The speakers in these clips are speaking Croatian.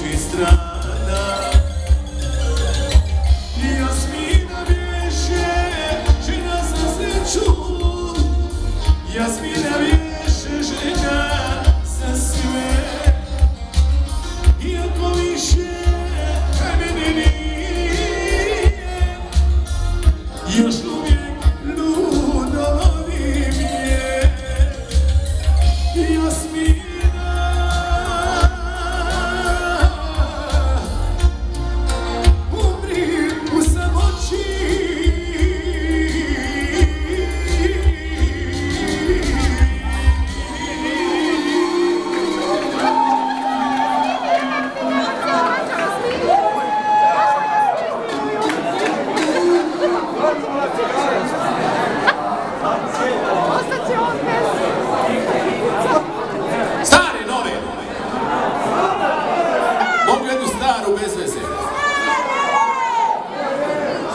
de estrada.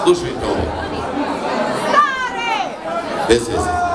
This is it.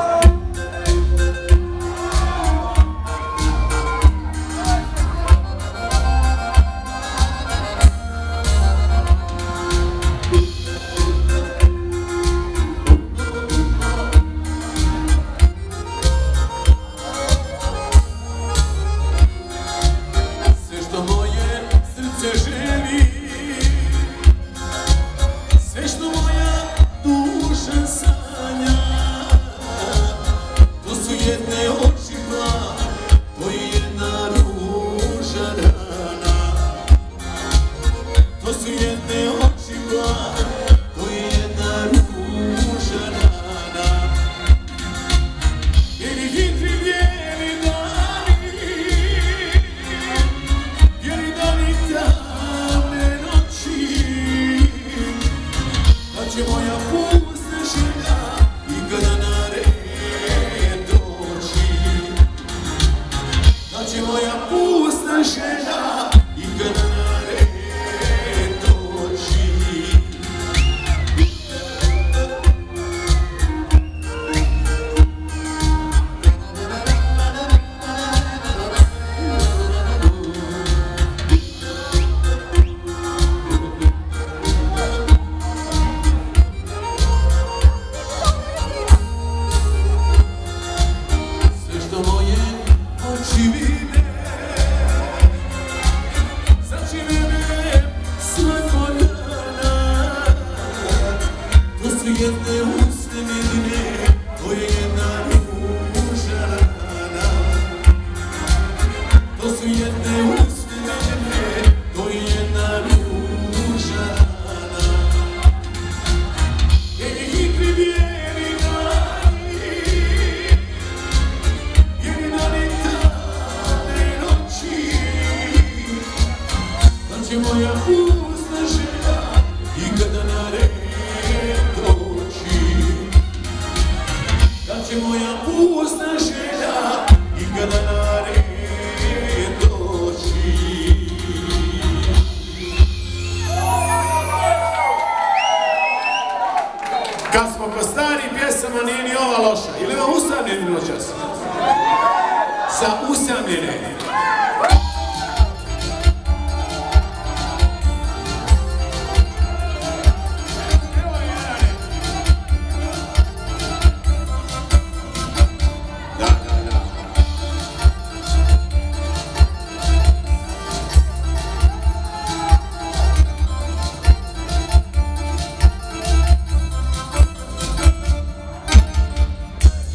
请不要哭 jedne Moja pusna želja i kada na red dođi. Kad smo po starim pjesama nije ni ova loša. Ili vam usamljeni noćas? Sa usamljene.